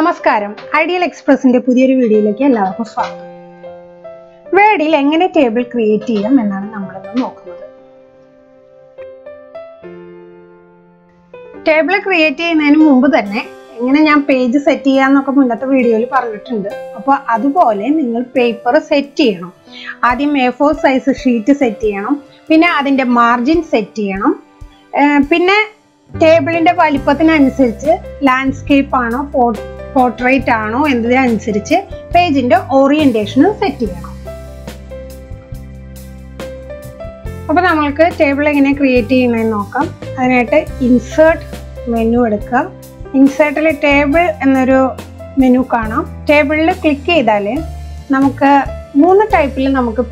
നമസ്കാരം. ഐഡിയൽ എക്സ്പ്രസിന്റെ പുതിയൊരു വീഡിയോയിലേക്ക് എല്ലാവർക്കും സ്വാഗതം. വേർഡിൽ എങ്ങനെ ടേബിൾ ക്രിയേറ്റ് ചെയ്യാം എന്നാണ് നമ്മളിന്ന് നോക്കുന്നത്. ടേബിൾ ക്രിയേറ്റ് ചെയ്യുന്നതിന് മുമ്പ് തന്നെ എങ്ങനെ ഞാൻ പേജ് സെറ്റ് ചെയ്യാന്നൊക്കെ മുന്നത്തെ വീഡിയോയിൽ പറഞ്ഞിട്ടുണ്ട്. അപ്പോൾ അതുപോലെ നിങ്ങൾ പേപ്പർ സെറ്റ് ചെയ്യണം. ആദ്യം A four size sheet set ചെയ്യണം. പിന്നെ അതിന്റെ മാർജിൻ സെറ്റ് ചെയ്യണം. പിന്നെ ടേബിളിന്റെ വലിപ്പത്തിനനുസരിച്ച് ലാൻഡ്സ്കേപ്പ് ആണോ പോർട്രേറ്റ് ആണോ എന്നതിനനുസരിച്ച് പേജിന്റെ ഓറിയന്റേഷനും സെറ്റ് ചെയ്യണം. അപ്പൊ നമ്മൾക്ക് ടേബിൾ എങ്ങനെ ക്രിയേറ്റ് ചെയ്യണമെന്ന് നോക്കാം. അതിനായിട്ട് ഇൻസേർട്ട് മെനു എടുക്കുക. ഇൻസേർട്ടിൽ ടേബിൾ എന്നൊരു മെനു കാണാം. ടേബിളിൽ ക്ലിക്ക് ചെയ്താൽ നമുക്ക് മൂന്ന് ടൈപ്പിൽ നമുക്ക്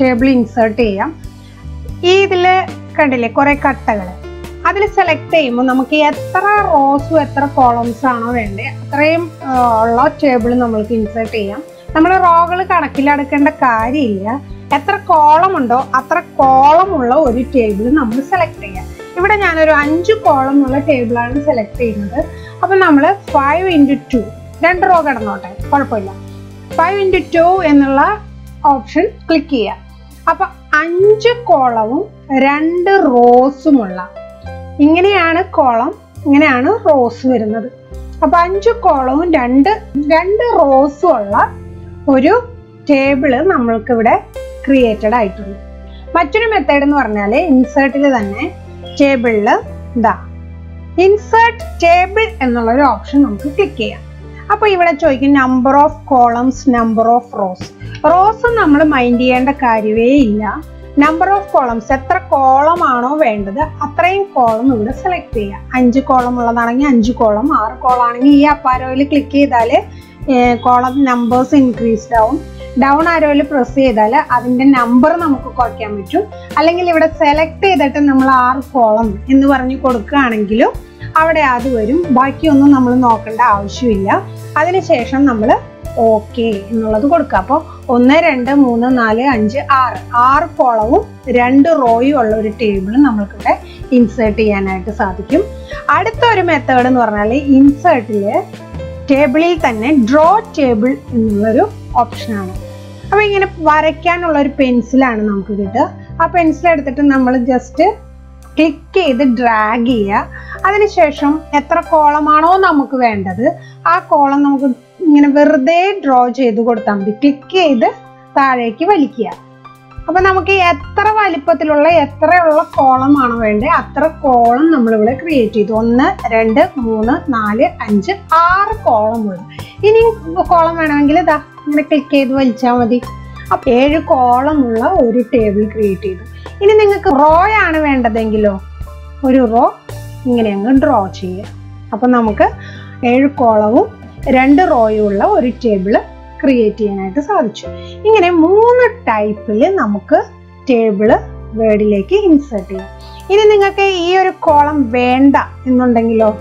ടേബിൾ ഇൻസേർട്ട് ചെയ്യാം. ഈ ഇതിൽ കണ്ടില്ലേ കുറേ കട്ടകൾ അതിൽ സെലക്ട് ചെയ്യുമ്പോൾ നമുക്ക് എത്ര റോസും എത്ര കോളംസ് ആണോ വേണ്ടത് അത്രയും ഉള്ള ടേബിൾ നമ്മൾക്ക് ഇൻസേർട്ട് ചെയ്യാം. നമ്മൾ റോകൾ കണക്കിലെടുക്കേണ്ട കാര്യമില്ല. എത്ര കോളം ഉണ്ടോ അത്ര കോളം ഉള്ള ഒരു ടേബിൾ നമ്മൾ സെലക്ട് ചെയ്യാം. ഇവിടെ ഞാനൊരു അഞ്ച് കോളം ഉള്ള ടേബിളാണ് സെലക്ട് ചെയ്യുന്നത്. അപ്പം നമ്മൾ ഫൈവ് ഇന്റു ടു രണ്ട് റോ കിടന്നോട്ടെ കുഴപ്പമില്ല. ഫൈവ് ഇന്റു ടു എന്നുള്ള ഓപ്ഷൻ ക്ലിക്ക് ചെയ്യാം. അപ്പം അഞ്ച് കോളവും രണ്ട് റോസുമുള്ള ഇങ്ങനെയാണ് കോളം ഇങ്ങനെയാണ് റോസ് വരുന്നത്. അപ്പൊ അഞ്ച് കോളവും രണ്ട് രണ്ട് റോസും ഉള്ള ഒരു ടേബിൾ നമ്മൾക്ക് ഇവിടെ ക്രിയേറ്റഡ് ആയിട്ടുണ്ട്. മറ്റൊരു മെത്തേഡ് എന്ന് പറഞ്ഞാൽ ഇൻസേർട്ടിൽ തന്നെ ടേബിളിൽ ഇതാ ഇൻസേർട്ട് ടേബിൾ എന്നുള്ള ഒരു ഓപ്ഷൻ നമുക്ക് ക്ലിക്ക് ചെയ്യാം. അപ്പൊ ഇവിടെ ചോദിക്കും number of columns number of rows rows നമ്മൾ മൈൻഡ് ചെയ്യേണ്ട കാര്യമേ ഇല്ല. നമ്പർ ഓഫ് കോളംസ് എത്ര കോളം ആണോ വേണ്ടത് അത്രയും കോളം ഇവിടെ സെലക്ട് ചെയ്യുക. അഞ്ച് കോളം ഉള്ളതാണെങ്കിൽ അഞ്ച് കോളം ആറ് കോളം ആണെങ്കിൽ ഈ അപ്പാരോയിൽ ക്ലിക്ക് ചെയ്താൽ കോളം നമ്പേഴ്സ് ഇൻക്രീസ്ഡ് ആവും. ഡൗൺ ആരോയിൽ പ്രസ് ചെയ്താൽ അതിന്റെ നമ്പർ നമുക്ക് കുറയ്ക്കാൻ പറ്റും. അല്ലെങ്കിൽ ഇവിടെ സെലക്ട് ചെയ്തിട്ട് നമ്മൾ ആറ് കോളം എന്ന് പറഞ്ഞ് കൊടുക്കുകയാണെങ്കിലും അവിടെ അത് വരും. ബാക്കിയൊന്നും നമ്മൾ നോക്കേണ്ട ആവശ്യമില്ല. അതിനുശേഷം നമ്മൾ ഓക്കെ എന്നുള്ളത് കൊടുക്കുക. അപ്പോൾ ഒന്ന് രണ്ട് മൂന്ന് നാല് അഞ്ച് ആറ്. ആറ് കോളവും രണ്ട് റോയും ഉള്ള ഒരു ടേബിൾ നമ്മൾക്കിവിടെ ഇൻസേർട്ട് ചെയ്യാനായിട്ട് സാധിക്കും. അടുത്ത ഒരു മെത്തേഡ് എന്ന് പറഞ്ഞാൽ ഇൻസേർട്ടിൽ ടേബിളിൽ തന്നെ ഡ്രോ ടേബിൾ എന്നുള്ളൊരു ഓപ്ഷനാണ് അപ്പോൾ ഇങ്ങനെ വരയ്ക്കാനുള്ള ഒരു പെൻസിലാണ് നമുക്ക് കിട്ടുക ആ പെൻസിൽ എടുത്തിട്ട് നമ്മൾ ജസ്റ്റ് ക്ലിക്ക് ചെയ്ത് ഡ്രാഗ് ചെയ്യുക. അതിനുശേഷം എത്ര കോളമാണോ നമുക്ക് വേണ്ടത് ആ കോളം നമുക്ക് ഇങ്ങനെ വെറുതെ ഡ്രോ ചെയ്ത് കൊടുത്താൽ മതി. ക്ലിക്ക് ചെയ്ത് താഴേക്ക് വലിക്കുക. അപ്പൊ നമുക്ക് എത്ര വലിപ്പത്തിലുള്ള എത്രയുള്ള കോളം ആണ് വേണ്ടത് അത്ര കോളം നമ്മളിവിടെ ക്രിയേറ്റ് ചെയ്തു. ഒന്ന് രണ്ട് മൂന്ന് നാല് അഞ്ച് ആറ് കോളമുണ്ട് ഇനി കോളം വേണമെങ്കിൽ ഇതാ ഇങ്ങനെ ക്ലിക്ക് ചെയ്ത് വലിച്ചാൽ മതി. അപ്പൊ ഏഴ് കോളമുള്ള ഒരു ടേബിൾ ക്രിയേറ്റ് ചെയ്തു. ഇനി നിങ്ങൾക്ക് റോ ആണ് വേണ്ടതെങ്കിലോ ഒരു റോ ഇങ്ങനെ അങ്ങ് ഡ്രോ ചെയ്യുക. അപ്പൊ നമുക്ക് ഏഴ് കോളവും രണ്ട് റോയും ഉള്ള ഒരു ടേബിൾ ക്രിയേറ്റ് ചെയ്യാനായിട്ട് സാധിച്ചു. ഇങ്ങനെ മൂന്ന് ടൈപ്പിൽ നമുക്ക് ടേബിൾ വേർഡിലേക്ക് ഇൻസേർട്ട് ചെയ്യാം. ഇനി നിങ്ങൾക്ക് ഈ ഒരു കോളം വേണ്ട എന്നുണ്ടെങ്കിലോ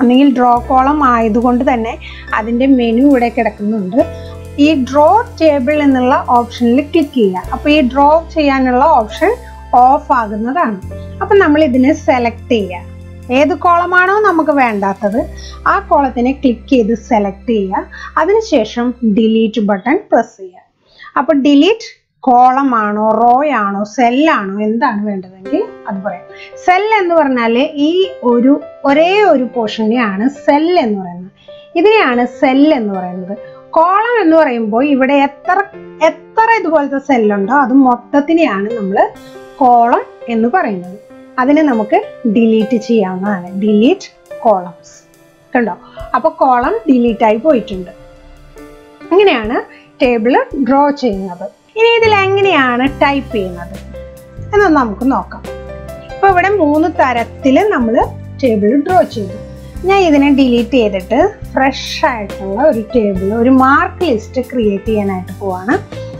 അല്ലെങ്കിൽ ഡ്രോ കോളം ആയതുകൊണ്ട് തന്നെ അതിന്റെ മെനു ഇവിടെ കിടക്കുന്നുണ്ട്. ഈ ഡ്രോ ടേബിൾ എന്നുള്ള ഓപ്ഷനിൽ ക്ലിക്ക് ചെയ്യുക. അപ്പോൾ ഈ ഡ്രോ ചെയ്യാനുള്ള ഓപ്ഷൻ ഓഫ് ആകുന്നതാണ്. അപ്പം നമ്മൾ ഇതിനെ സെലക്ട് ചെയ്യുക. ഏത് കോളമാണോ നമുക്ക് വേണ്ടാത്തത് ആ കോളത്തിനെ ക്ലിക്ക് ചെയ്ത് സെലക്ട് ചെയ്യുക. അതിനുശേഷം ഡിലീറ്റ് ബട്ടൺ പ്രസ് ചെയ്യുക. അപ്പോൾ ഡിലീറ്റ് കോളം ആണോ റോ ആണോ സെല്ലാണോ എന്താണ് വേണ്ടതെങ്കിൽ അത് പറയാം. സെൽ എന്ന് പറഞ്ഞാൽ ഈ ഒരു ഒരേ ഒരു പോർഷനെയാണ് സെൽ എന്ന് പറയുന്നത്. ഇതിനെയാണ് സെൽ എന്ന് പറയുന്നത്. കോളം എന്ന് പറയുമ്പോൾ ഇവിടെ എത്ര എത്ര ഇതുപോലത്തെ സെല്ലുണ്ടോ അത് മൊത്തത്തിനെയാണ് നമ്മൾ കോളം എന്ന് പറയുന്നത്. അതിനെ നമുക്ക് ഡിലീറ്റ് ചെയ്യാവുന്നതാണ്. ഡിലീറ്റ് കോളംസ് കണ്ടോ? അപ്പൊ കോളം ഡിലീറ്റ് ആയി പോയിട്ടുണ്ട്. ഇങ്ങനെയാണ് ടേബിൾ ഡ്രോ ചെയ്യുന്നത്. ഇനി ഇതിൽ എങ്ങനെയാണ് ടൈപ്പ് ചെയ്യുന്നത്? എന്ന് നമുക്ക് നോക്കാം. ഇപ്പൊ ഇവിടെ മൂന്ന് തരത്തിൽ നമ്മൾ ടേബിൾ ഡ്രോ ചെയ്തു. ഞാൻ ഇതിനെ ഡിലീറ്റ് ചെയ്തിട്ട് ഫ്രഷ് ആയിട്ടുള്ള ഒരു ടേബിൾ ഒരു മാർക്ക് ലിസ്റ്റ് ക്രിയേറ്റ് ചെയ്യാനായിട്ട് പോവാണ്.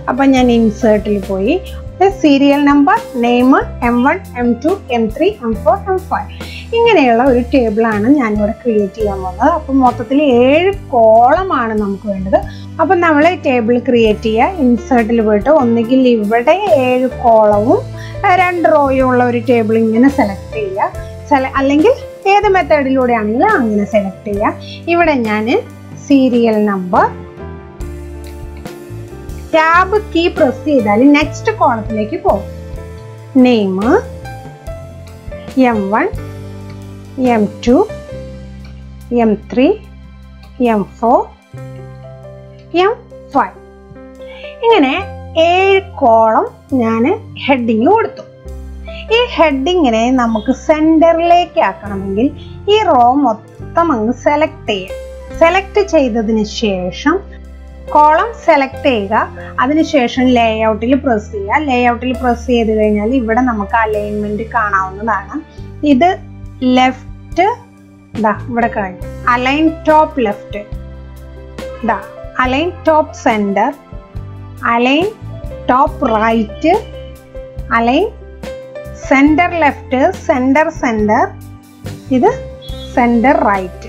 അപ്പൊ ഞാൻ ഇൻസേർട്ടിൽ പോയി serial number name M one M two M three M four M five ഇങ്ങനെയുള്ള ഒരു ടേബിളാണ് ഞാനിവിടെ ക്രിയേറ്റ് ചെയ്യാൻ പോകുന്നത്. അപ്പം മൊത്തത്തിൽ ഏഴ് കോളമാണ് നമുക്ക് വേണ്ടത്. അപ്പം നമ്മൾ ടേബിൾ ക്രിയേറ്റ് ചെയ്യുക. ഇൻസേർട്ടിൽ പോയിട്ട് ഒന്നുകിൽ ഇവിടെ ഏഴ് കോളവും രണ്ട് റോയും ഉള്ള ഒരു ടേബിൾ ഇങ്ങനെ സെലക്ട് ചെയ്യുക. സെല അല്ലെങ്കിൽ ഏത് മെത്തേഡിലൂടെ ആണെങ്കിലും അങ്ങനെ സെലക്ട് ചെയ്യുക. ഇവിടെ ഞാൻ serial number tab key press ചെയ്താൽ നെക്സ്റ്റ് കോളത്തിലേക്ക് പോകും. Name M one M two M three M four M five ഇങ്ങനെ ഏഴ് കോളം ഞാൻ ഹെഡിങ് കൊടുത്തു. ഈ ഹെഡിങ്ങിനെ നമുക്ക് സെന്ററിലേക്ക് ആക്കണമെങ്കിൽ ഈ റോ മൊത്തം അങ്ങ് സെലക്ട് ചെയ്യാം. സെലക്ട് ചെയ്തതിന് ശേഷം കോളം സെലക്ട് ചെയ്യുക. അതിനുശേഷം ലേ ഔട്ടിൽ പ്രസ് ചെയ്യുക. ലേ ഔട്ടിൽ പ്രസ് ചെയ്ത് കഴിഞ്ഞാൽ ഇവിടെ നമുക്ക് അലൈൻമെന്റ് കാണാവുന്നതാണ്. ഇത് ലെഫ്റ്റ് ഇതാ ഇവിടെ കഴിഞ്ഞു അലൈൻ ടോപ്പ് ലെഫ്റ്റ് ഇതാ align top centre align top right align centre left centre centre ഇത് സെന്റർ റൈറ്റ്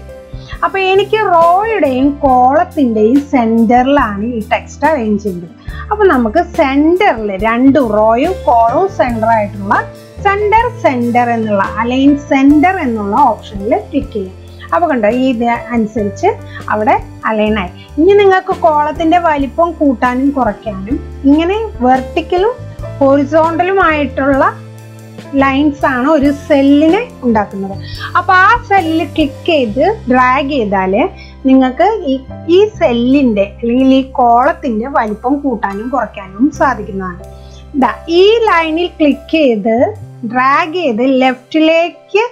അപ്പൊ എനിക്ക് റോയുടെയും കോളത്തിന്റെയും സെന്ററിലാണ് ഈ ടെക്സ്റ്റ് അറേഞ്ച് ചെയ്യേണ്ടത് അപ്പൊ നമുക്ക് സെന്ററിൽ രണ്ട് റോയും കോളവും സെന്റർ ആയിട്ടുള്ള സെന്റർ സെന്റർ എന്നുള്ള അലൈൻ സെന്റർ എന്നുള്ള ഓപ്ഷനിൽ ക്ലിക്ക് ചെയ്യാം. അപ്പൊ കണ്ടോ ഈ ഇത് അനുസരിച്ച് അവിടെ അലൈൻ ആയി. ഇനി നിങ്ങൾക്ക് കോളത്തിന്റെ വലിപ്പം കൂട്ടാനും കുറയ്ക്കാനും ഇങ്ങനെ വെർട്ടിക്കലും ഹൊറിസോണ്ടലുമായിട്ടുള്ള ലൈൻസ് ആണ് ഒരു സെല്ലിനെ ഉണ്ടാക്കുന്നത്. അപ്പൊ ആ സെല്ലിൽ ക്ലിക്ക് ചെയ്ത് ഡ്രാഗ് ചെയ്താൽ നിങ്ങൾക്ക് ഈ ഈ സെല്ലിന്റെ അല്ലെങ്കിൽ ഈ കോളത്തിന്റെ വലിപ്പം കൂട്ടാനും കുറയ്ക്കാനും സാധിക്കുന്നതാണ്. ഈ ലൈനിൽ ക്ലിക്ക് ചെയ്ത് ഡ്രാഗ് ചെയ്ത് ലെഫ്റ്റിലേക്ക്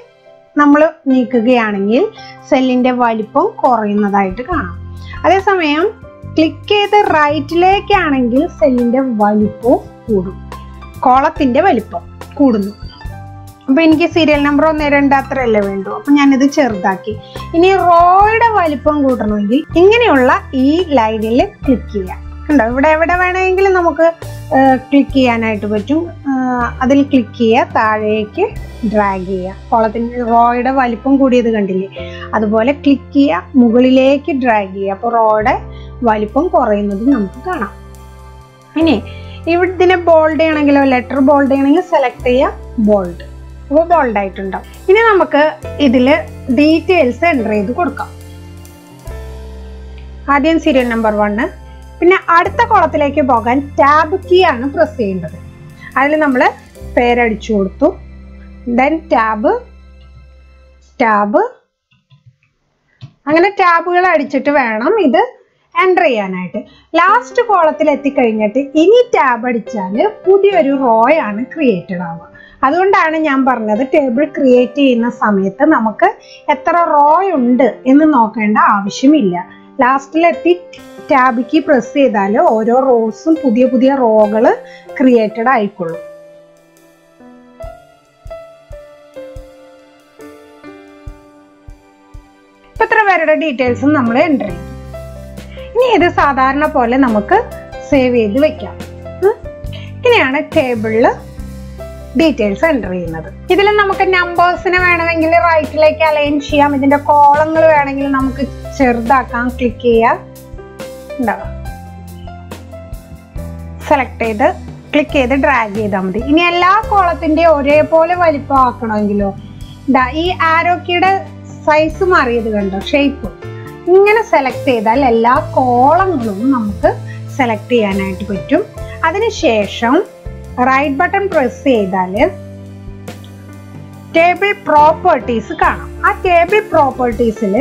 നമ്മൾ നീക്കുകയാണെങ്കിൽ സെല്ലിന്റെ വലിപ്പം കുറയുന്നതായിട്ട് കാണാം. അതേസമയം ക്ലിക്ക് ചെയ്ത് റൈറ്റിലേക്കാണെങ്കിൽ സെല്ലിന്റെ വലിപ്പവും കൂടും. കോളത്തിന്റെ വലിപ്പം. കൂടുന്നു. അപ്പൊ എനിക്ക് സീരിയൽ നമ്പർ ഒന്ന് രണ്ട് അത്രയല്ലേ വേണ്ടു. അപ്പൊ ഞാനിത് ചെറുതാക്കി. ഇനി റോയുടെ വലിപ്പം കൂട്ടണമെങ്കിൽ ഇങ്ങനെയുള്ള ഈ ലൈനിൽ ക്ലിക്ക് ചെയ്യാം കണ്ടോ? ഇവിടെ എവിടെ വേണമെങ്കിലും നമുക്ക് ക്ലിക്ക് ചെയ്യാനായിട്ട് പറ്റും. അതിൽ ക്ലിക്ക് ചെയ്യുക താഴേക്ക് ഡ്രാഗ് ചെയ്യുക. കോളത്തിന്റെ റോയുടെ വലിപ്പം കൂടിയത് കണ്ടില്ലേ? അതുപോലെ ക്ലിക്ക് ചെയ്യുക മുകളിലേക്ക് ഡ്രാഗ് ചെയ്യുക. അപ്പോൾ റോയുടെ വലിപ്പം കുറയുന്നത് നമുക്ക് കാണാം. ഇനി ഇവിടെ ഇതിനെ ബോൾഡ് ചെയ്യണമെങ്കിലോ ലെറ്റർ ബോൾഡ് ചെയ്യണമെങ്കിൽ സെലക്ട് ചെയ്യുക ബോൾഡ് അപ്പോൾ ബോൾഡ് ആയിട്ടുണ്ടാവും. ഇനി നമുക്ക് ഇതിൽ ഡീറ്റെയിൽസ് എന്റർ ചെയ്ത് കൊടുക്കാം. ആദ്യം സീരിയൽ നമ്പർ വണ്ണ് പിന്നെ അടുത്ത കോളത്തിലേക്ക് പോകാൻ ടാബ് കീ ആണ് പ്രസ് ചെയ്യേണ്ടത്. അതിൽ നമ്മൾ പേരടിച്ചു കൊടുത്തു. ദെൻ ടാബ് ടാബ് അങ്ങനെ ടാബുകൾ അടിച്ചിട്ട് വേണം ഇത് എന്റർ ചെയ്യാനായിട്ട്. ലാസ്റ്റ് കോളത്തിൽ എത്തിക്കഴിഞ്ഞിട്ട് ഇനി ടാബ് അടിച്ചാൽ പുതിയൊരു റോ ആണ് ക്രിയേറ്റഡ് ആവുക. അതുകൊണ്ടാണ് ഞാൻ പറഞ്ഞത് ടേബിൾ ക്രിയേറ്റ് ചെയ്യുന്ന സമയത്ത് നമുക്ക് എത്ര റോ ഉണ്ട് എന്ന് നോക്കേണ്ട ആവശ്യമില്ല. ലാസ്റ്റിലെത്തി ടാബിക്ക് പ്രസ് ചെയ്താൽ ഓരോ റോസും പുതിയ പുതിയ റോകൾ ക്രിയേറ്റഡ് ആയിക്കൊള്ളും. ഇപ്പം പേരുടെ ഡീറ്റെയിൽസും നമ്മൾ എന്റർ ചെയ്യും ഇനി ഇത് സാധാരണ പോലെ നമുക്ക് സേവ് ചെയ്ത് വെക്കാം. ഇങ്ങനെയാണ് ടേബിളിൽ ഡീറ്റെയിൽസ് എന്റർ ചെയ്യുന്നത്. ഇതിൽ നമുക്ക് നമ്പേഴ്സിനെ വേണമെങ്കിൽ റൈറ്റിലേക്ക് അലൈൻ ചെയ്യാം. ഇതിന്റെ കോളങ്ങൾ വേണമെങ്കിൽ നമുക്ക് ചെറുതാക്കാം ക്ലിക്ക് ചെയ്യാം. ഉണ്ടാവാം സെലക്ട് ചെയ്ത് ക്ലിക്ക് ചെയ്ത് ഡ്രാഗ് ചെയ്താൽ മതി. ഇനി എല്ലാ കോളത്തിന്റെയും ഒരേപോലെ വലിപ്പം ആക്കണമെങ്കിലോ ഈ ആരോക്കിയുടെ സൈസ് മാറിയത് കണ്ടോ? ഷേപ്പ് ഇങ്ങനെ സെലക്ട് ചെയ്താൽ എല്ലാ കോളങ്ങളും നമുക്ക് സെലക്ട് ചെയ്യാനായിട്ട് പറ്റും. അതിനുശേഷം റൈറ്റ് ബട്ടൺ പ്രസ് ചെയ്താൽ ടേബിൾ പ്രോപ്പർട്ടീസ് കാണാം. ആ ടേബിൾ പ്രോപ്പർട്ടീസിൽ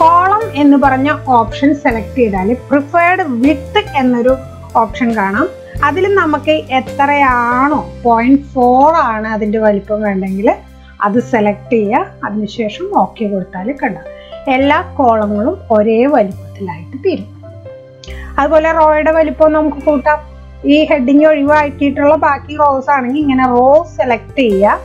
കോളം എന്ന് പറഞ്ഞ ഓപ്ഷൻ സെലക്ട് ചെയ്താൽ പ്രിഫേർഡ് വിത്ത് എന്നൊരു ഓപ്ഷൻ കാണാം. അതിൽ നമുക്ക് എത്രയാണോ പോയിന്റ് ഫോർ ആണ് അതിന്റെ വലിപ്പം വേണ്ടെങ്കിൽ അത് സെലക്ട് ചെയ്യുക. അതിനുശേഷം ഓക്കെ കൊടുത്താൽ കണ്ട എല്ലാ കോളങ്ങളും ഒരേ വലിപ്പത്തിലായിട്ട് തീരും. അതുപോലെ റോയുടെ വലിപ്പം നമുക്ക് കൂട്ടാം. ഈ ഹെഡിങ് ഒഴിവാക്കിയിട്ടുള്ള ബാക്കി റോസ് ആണെങ്കിൽ ഇങ്ങനെ റോ സെലക്ട് ചെയ്യുക.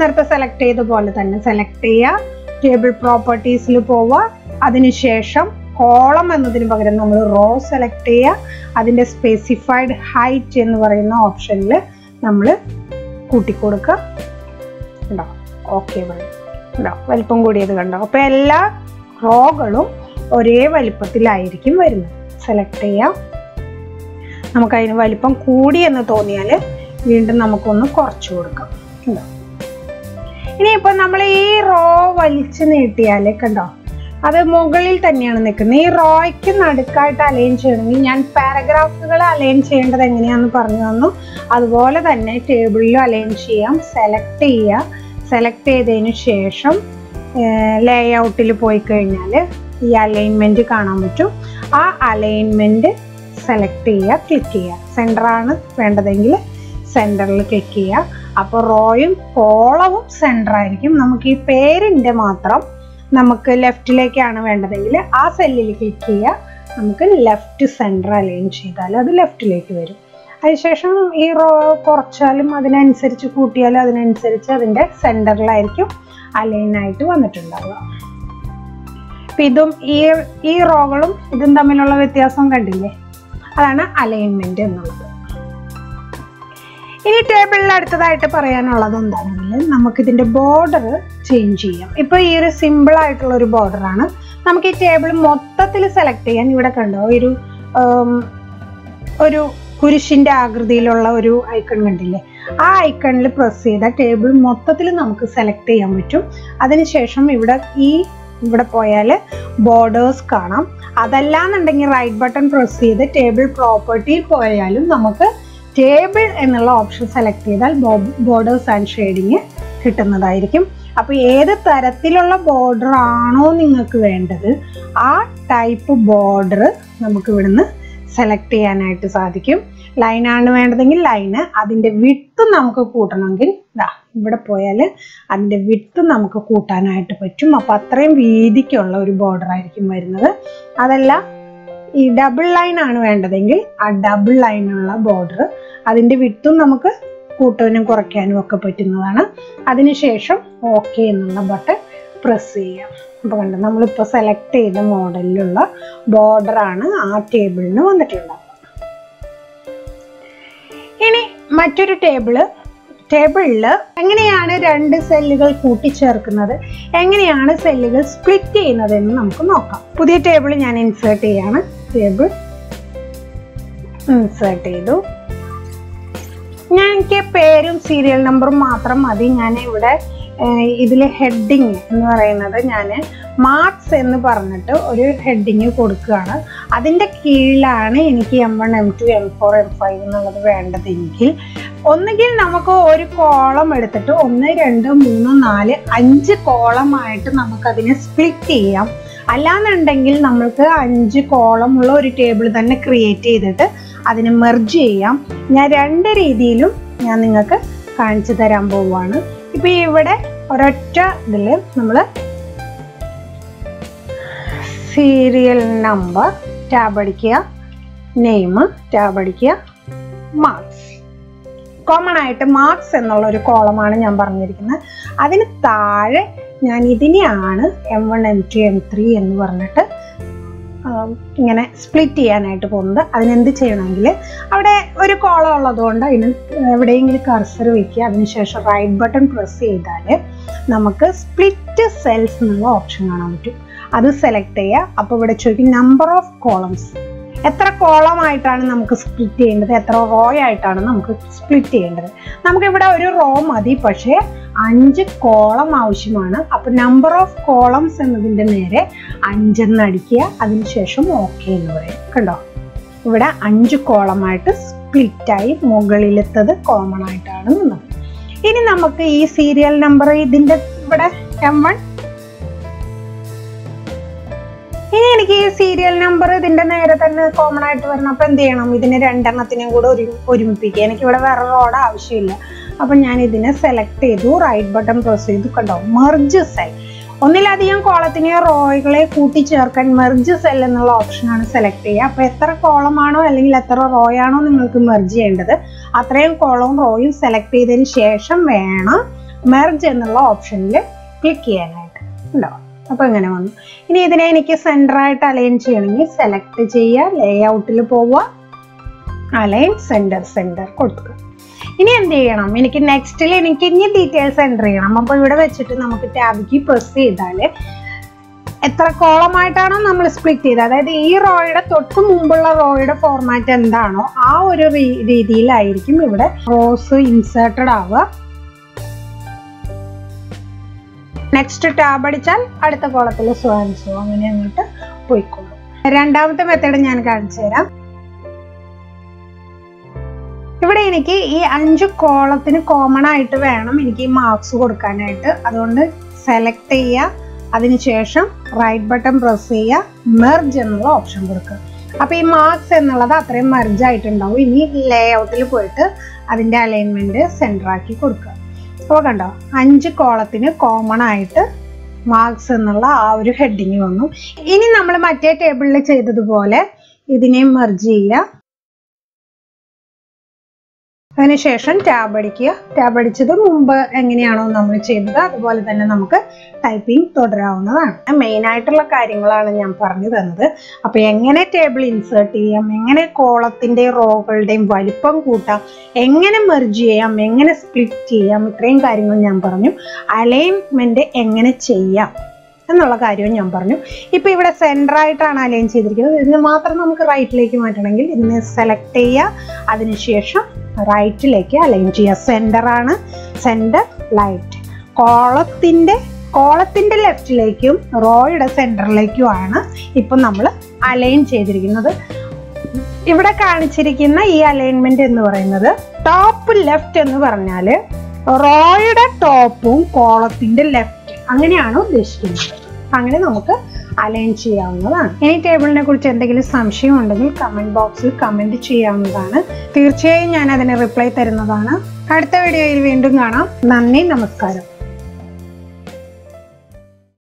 നേരത്തെ സെലക്ട് ചെയ്ത പോലെ തന്നെ സെലക്ട് ചെയ്യുക. ടേബിൾ പ്രോപ്പർട്ടീസിൽ പോവുക. അതിനുശേഷം കോളം എന്നതിന് പകരം നമ്മൾ റോ സെലക്ട് ചെയ്യുക. അതിന്റെ സ്പെസിഫൈഡ് ഹൈറ്റ് എന്ന് പറയുന്ന ഓപ്ഷനിൽ നമ്മൾ കൂട്ടിക്കൊടുക്കുക. ഉണ്ടോ ഓക്കെ ഉണ്ടോ വലിപ്പം കൂടിയത് കണ്ടോ? അപ്പോൾ എല്ലാ റോകളും ഒരേ വലിപ്പത്തിലായിരിക്കും വരുന്നത്. സെലക്ട് ചെയ്യാം. നമുക്ക് അതിന് വലിപ്പം കൂടി എന്ന് തോന്നിയാൽ വീണ്ടും നമുക്കൊന്ന് കുറച്ചു കൊടുക്കാം. ഇനി ഇനിയിപ്പോ നമ്മൾ ഈ റോ വലിച്ചു നീട്ടിയാൽ കണ്ടോ? അത് മുകളിൽ തന്നെയാണ് നിൽക്കുന്നത്. ഈ റോയ്ക്ക് നടുക്കായിട്ട് അലൈൻ ചെയ്യണമെങ്കിൽ ഞാൻ പാരഗ്രാഫുകൾ അലൈൻ ചെയ്യേണ്ടത് എങ്ങനെയാണെന്ന് പറഞ്ഞു തന്നു. അതുപോലെ തന്നെ ടേബിളിലും അലൈൻ ചെയ്യാം. സെലക്ട് ചെയ്യുക സെലക്ട് ചെയ്തതിനു ശേഷം ലേ ഔട്ടിൽ പോയി കഴിഞ്ഞാൽ ഈ അലൈൻമെന്റ് കാണാൻ പറ്റും. ആ അലൈൻമെന്റ് സെലക്ട് ചെയ്യുക ക്ലിക്ക് ചെയ്യുക. സെന്ററാണ് വേണ്ടതെങ്കിൽ സെന്ററിൽ ക്ലിക്ക് ചെയ്യുക. അപ്പോൾ റോയും കോളവും സെന്റർ ആയിരിക്കും. നമുക്ക് ഈ പേരിന്റെ മാത്രം നമുക്ക് ലെഫ്റ്റിലേക്കാണ് വേണ്ടതെങ്കിൽ ആ സെല്ലിൽ ക്ലിക്ക് ചെയ്യുക. നമുക്ക് ലെഫ്റ്റ് സെന്റർ അലൈൻ ചെയ്താൽ അത് ലെഫ്റ്റിലേക്ക് വരും. അതിനുശേഷം ഈ റോ കുറച്ചാലും അതിനനുസരിച്ച് കൂട്ടിയാലും അതിനനുസരിച്ച് അതിന്റെ സെന്ററിലായിരിക്കും അലൈൻ ആയിട്ട് വന്നിട്ടുണ്ടാവുക. അപ്പം ഇതും ഈ ഈ റോകളും ഇതും തമ്മിലുള്ള വ്യത്യാസം കണ്ടില്ലേ? അതാണ് അലൈൻമെന്റ് എന്നുള്ളത്. ഇനി ടേബിളിൽ അടുത്തതായിട്ട് പറയാനുള്ളത് എന്താണെങ്കിൽ നമുക്ക് ഇതിന്റെ ബോർഡർ ചേഞ്ച് ചെയ്യാം. ഇപ്പൊ ഈ ഒരു സിമ്പിൾ ആയിട്ടുള്ള ഒരു ബോർഡർ ആണ്. നമുക്ക് ഈ ടേബിൾ മൊത്തത്തിൽ സെലക്ട് ചെയ്യാൻ ഇവിടെ കണ്ടോ? ഒരു ഒരു കുരിശിന്റെ ആകൃതിയിലുള്ള ഒരു ഐക്കൺ കണ്ടില്ലേ? ആ ഐക്കണിൽ പ്രസ് ചെയ്താൽ ടേബിൾ മൊത്തത്തിൽ നമുക്ക് സെലക്ട് ചെയ്യാൻ പറ്റും. അതിനുശേഷം ഇവിടെ ഈ ഇവിടെ പോയാൽ ബോർഡേഴ്സ് കാണാം. അതല്ലാന്നുണ്ടെങ്കിൽ റൈറ്റ് ബട്ടൺ പ്രസ് ചെയ്ത് ടേബിൾ പ്രോപ്പർട്ടി പോയാലും നമുക്ക് ടേബിൾ എന്നുള്ള ഓപ്ഷൻ സെലക്ട് ചെയ്താൽ ബോർഡേഴ്സ് ആൻഡ് ഷെയ്ഡിങ് കിട്ടുന്നതായിരിക്കും. അപ്പോൾ ഏത് തരത്തിലുള്ള ബോർഡർ ആണോ നിങ്ങൾക്ക് വേണ്ടത് ആ ടൈപ്പ് ബോർഡർ നമുക്ക് ഇവിടുന്ന് സെലക്ട് ചെയ്യാനായിട്ട് സാധിക്കും. ലൈനാണ് വേണ്ടതെങ്കിൽ ലൈന് അതിന്റെ വിട്ട് നമുക്ക് കൂട്ടണമെങ്കിൽ ഇതാ ഇവിടെ പോയാൽ അതിന്റെ വിട്ട് നമുക്ക് കൂട്ടാനായിട്ട് പറ്റും. അപ്പോൾ അത്രയും വീതിക്കുള്ള ഒരു ബോർഡർ ആയിരിക്കും വരുന്നത്. അതല്ല ഈ ഡബിൾ ലൈൻ ആണ് വേണ്ടതെങ്കിൽ ആ ഡബിൾ ലൈനുള്ള ബോർഡർ അതിന്റെ വിട്ടും നമുക്ക് കൂട്ടുവാനും കുറയ്ക്കാനും ഒക്കെ പറ്റുന്നതാണ്. അതിനുശേഷം ഓക്കെ എന്നുള്ള ബട്ടൺ പ്രസ് ചെയ്യാം. അപ്പോൾ കണ്ടോ നമ്മളിപ്പോൾ സെലക്ട് ചെയ്ത മോഡലിലുള്ള ബോർഡറാണ് ആ ടേബിളിന് വന്നിട്ടുണ്ടാവുക ഇനി മറ്റൊരു ടേബിൾ ടേബിളിൽ എങ്ങനെയാണ് രണ്ട് സെല്ലുകൾ കൂട്ടിച്ചേർക്കുന്നത് എങ്ങനെയാണ് സെല്ലുകൾ സ്പ്ലിറ്റ് ചെയ്യുന്നത് എന്ന് നമുക്ക് നോക്കാം. പുതിയ ടേബിൾ ഞാൻ ഇൻസേർട്ട് ചെയ്യാണ്. ടേബിൾ ഇൻസേർട്ട് ചെയ്തു. ഞാൻ എനിക്ക് പേരും സീരിയൽ നമ്പറും മാത്രം മതി. ഞാൻ ഇവിടെ ഇതിൽ ഹെഡിങ് എന്ന് പറയുന്നത് ഞാൻ മാർക്സ് എന്ന് പറഞ്ഞിട്ട് ഒരു ഹെഡിങ് കൊടുക്കുകയാണ്. അതിന്റെ കീഴിലാണ് എനിക്ക് M one M two M four M five എന്നുള്ളത് വേണ്ടതെങ്കിൽ ഒന്നുകിൽ നമുക്ക് ഒരു കോളം എടുത്തിട്ട് ഒന്ന് രണ്ട് മൂന്ന് നാല് അഞ്ച് കോളമായിട്ട് നമുക്കതിനെ സ്പ്ലിറ്റ് ചെയ്യാം. അല്ലാന്നുണ്ടെങ്കിൽ നമ്മൾക്ക് അഞ്ച് കോളമുള്ള ഒരു ടേബിൾ തന്നെ ക്രിയേറ്റ് ചെയ്തിട്ട് അതിനെ മെർജ് ചെയ്യാം. ഞാൻ രണ്ട് രീതിയിലും ഞാൻ നിങ്ങൾക്ക് കാണിച്ചു തരാൻ പോവുകയാണ്. ഇപ്പൊ ഇവിടെ ഒരൊറ്റ ഇതിൽ നമ്മൾ സീരിയൽ നമ്പർ ടാബ് അടിക്കുക നെയിം ടാബ് അടിക്കുക മാർക്സ് കോമൺ ആയിട്ട് മാർക്സ് എന്നുള്ള ഒരു കോളമാണ് ഞാൻ പറഞ്ഞിരിക്കുന്നത്. അതിന് താഴെ ഞാൻ ഇതിനെയാണ് M one M two M three എന്ന് പറഞ്ഞിട്ട് ഇങ്ങനെ സ്പ്ലിറ്റ് ചെയ്യാനായിട്ട് പോകുന്നത്. അതിനെന്ത് ചെയ്യണമെങ്കിൽ അവിടെ ഒരു കോളം ഉള്ളതുകൊണ്ട് അതിന് എവിടെയെങ്കിലും കർസർ വയ്ക്കുക അതിനുശേഷം റൈറ്റ് ബട്ടൺ പ്രസ് ചെയ്താൽ നമുക്ക് സ്പ്ലിറ്റ് സെൽസ് എന്നുള്ള ഓപ്ഷൻ കാണാൻ പറ്റും. അത് സെലക്ട് ചെയ്യുക. അപ്പോൾ ഇവിടെ ചോദിക്കും നമ്പർ ഓഫ് കോളംസ് എത്ര കോളമായിട്ടാണ് നമുക്ക് സ്പ്ലിറ്റ് ചെയ്യേണ്ടത്? എത്ര റോ ആയിട്ടാണ് നമുക്ക് സ്പ്ലിറ്റ് ചെയ്യേണ്ടത്? നമുക്ക് ഇവിടെ ഒരു റോ മതി പക്ഷേ അഞ്ച് കോളം ആവശ്യമാണ്. അപ്പൊ നമ്പർ ഓഫ് കോളംസ് എന്നതിന്റെ നേരെ അഞ്ചെന്ന് അടിക്കുക അതിനുശേഷം ഓക്കെ എന്ന് പറയും. കണ്ടോ? ഇവിടെ അഞ്ച് കോളമായിട്ട് സ്പ്ലിറ്റായി മുകളിലത്തത് കോമൺ ആയിട്ടാണ് നിന്നത്. ഇനി നമുക്ക് ഈ സീരിയൽ നമ്പർ ഇതിന്റെ ഇവിടെ എം വൺ ഇനി എനിക്ക് ഈ സീരിയൽ നമ്പർ ഇതിന്റെ നേരെ തന്നെ കോമൺ ആയിട്ട് വരണം. അപ്പൊ എന്ത് ചെയ്യണം? ഇതിന് രണ്ടെണ്ണത്തിനെയും കൂടെ ഒരു ഒരുമിപ്പിക്കുക. എനിക്ക് ഇവിടെ വേറെ റോഡ് ആവശ്യമില്ല. അപ്പൊ ഞാൻ ഇതിനെ സെലക്ട് ചെയ്തു. റൈറ്റ് ബട്ടൺ പ്രസ് ചെയ്തു. കണ്ടോ? മെർജ് സെൽ ഒന്നിലധികം കോളത്തിനെയോ റോകളെ കൂട്ടി ചേർക്കാൻ മെർജ് സെൽ എന്നുള്ള ഓപ്ഷനാണ് സെലക്ട് ചെയ്യുക. അപ്പൊ എത്ര കോളമാണോ അല്ലെങ്കിൽ എത്ര റോയാണോ നിങ്ങൾക്ക് മെർജ് ചെയ്യേണ്ടത് അത്രയും കോളവും റോയും സെലക്ട് ചെയ്തതിന് ശേഷം വേണം മെർജ് എന്നുള്ള ഓപ്ഷനിൽ ക്ലിക്ക് ചെയ്യാനായിട്ട്. ഉണ്ടോ അപ്പൊ ഇങ്ങനെ വന്നു. ഇനി ഇതിനെ എനിക്ക് സെന്റർ ആയിട്ട് അലൈൻ ചെയ്യണമെങ്കിൽ സെലക്ട് ചെയ്യുക ലേ ഔട്ടിൽ പോവുക അലൈൻ സെന്റർ സെന്റർ കൊടുക്കുക. ഇനി എന്ത് ചെയ്യണം? എനിക്ക് നെക്സ്റ്റിൽ എനിക്ക് ഇനി ഡീറ്റെയിൽസ് എന്റർ ചെയ്യണം. അപ്പോൾ ഇവിടെ വെച്ചിട്ട് നമുക്ക് ടാബിക്ക് പ്രസ് ചെയ്താൽ എത്ര കോളമായിട്ടാണോ നമ്മൾ സ്പ്ലിറ്റ് ചെയ്തത്. അതായത് ഈ റോയുടെ തൊട്ട് മുമ്പുള്ള റോയുടെ ഫോർമാറ്റ് എന്താണോ ആ ഒരു രീതിയിലായിരിക്കും ഇവിടെ റോസ് ഇൻസേർട്ടഡ് ആവുക. നെക്സ്റ്റ് ടാബ് അടിച്ചാൽ അടുത്ത കോളത്തിൽ സോ അങ്ങനെ അങ്ങോട്ട് പോയിക്കോളും. രണ്ടാമത്തെ മെത്തേഡ് ഞാൻ കാണിച്ചു തരാം. ഇവിടെ എനിക്ക് ഈ അഞ്ച് കോളത്തിന് കോമൺ ആയിട്ട് വേണം എനിക്ക് ഈ മാർക്സ് കൊടുക്കാനായിട്ട്. അതുകൊണ്ട് സെലക്ട് ചെയ്യുക അതിനുശേഷം റൈറ്റ് ബട്ടൺ പ്രസ് ചെയ്യുക മെർജ് എന്നുള്ള ഓപ്ഷൻ കൊടുക്കുക. അപ്പൊ ഈ മാർക്സ് എന്നുള്ളത് അത്രയും മെർജ് ആയിട്ടുണ്ടാവും. ഇനി ലേ ഔട്ടിൽ പോയിട്ട് അതിന്റെ അലൈൻമെന്റ് സെന്റർ ആക്കി കൊടുക്കുക. അപ്പോൾ കണ്ടോ അഞ്ച് കോളത്തിന് കോമൺ ആയിട്ട് മാർക്സ് എന്നുള്ള ആ ഒരു ഹെഡിങ് വന്നു. ഇനി നമ്മൾ മറ്റേ ടേബിളിൽ ചെയ്തതുപോലെ ഇതിനെ മെർജ് ചെയ്യുക. അതിനുശേഷം ടാബ് അടിക്കുക. ടാബ് അടിച്ചത് മുമ്പ് എങ്ങനെയാണോ നമ്മൾ ചെയ്തത് അതുപോലെ തന്നെ നമുക്ക് ടൈപ്പിംഗ് തുടരാവുന്നതാണ്. മെയിൻ ആയിട്ടുള്ള കാര്യങ്ങളാണ് ഞാൻ പറഞ്ഞു തന്നത്. അപ്പൊ എങ്ങനെ ടേബിൾ ഇൻസേർട്ട് ചെയ്യാം എങ്ങനെ കോളത്തിന്റെ റോകളുടെയും വലിപ്പം കൂട്ടാം എങ്ങനെ മെർജ് ചെയ്യാം എങ്ങനെ സ്പ്ലിറ്റ് ചെയ്യാം ഇത്രയും കാര്യങ്ങൾ ഞാൻ പറഞ്ഞു. അലൈൻമെന്റ് എങ്ങനെ ചെയ്യാം? എന്നുള്ള കാര്യവും ഞാൻ പറഞ്ഞു. ഇപ്പൊ ഇവിടെ സെന്റർ ആയിട്ടാണ് അലൈൻ ചെയ്തിരിക്കുന്നത്. ഇതിന് മാത്രം നമുക്ക് റൈറ്റിലേക്ക് മാറ്റണമെങ്കിൽ ഇതിനെ സെലക്ട് ചെയ്യുക. അതിനുശേഷം റൈറ്റിലേക്ക് അലൈൻ ചെയ്യുക. ആണ് സെന്റർ ലൈറ്റ് കോളത്തിന്റെ കോളത്തിന്റെ ലെഫ്റ്റിലേക്കും റോയുടെ സെന്ററിലേക്കും ആണ് ഇപ്പം നമ്മൾ അലൈൻ ചെയ്തിരിക്കുന്നത്. ഇവിടെ കാണിച്ചിരിക്കുന്ന ഈ അലൈൻമെന്റ് എന്ന് പറയുന്നത് ടോപ്പ് ലെഫ്റ്റ് എന്ന് പറഞ്ഞാൽ റോയുടെ ടോപ്പും കോളത്തിന്റെ ലെഫ്റ്റ് അങ്ങനെയാണ് ഉദ്ദേശിക്കുന്നത്. അങ്ങനെ നമുക്ക് അലൈൻ ചെയ്യാവുന്നതാണ്. ഇനി ടേബിളിനെ കുറിച്ച് എന്തെങ്കിലും സംശയം ഉണ്ടെങ്കിൽ കമന്റ് ബോക്സിൽ കമന്റ് ചെയ്യാവുന്നതാണ്. തീർച്ചയായും ഞാൻ അതിന് റിപ്ലൈ തരുന്നതാണ്. അടുത്ത വീഡിയോയിൽ വീണ്ടും കാണാം. നന്ദി നമസ്കാരം.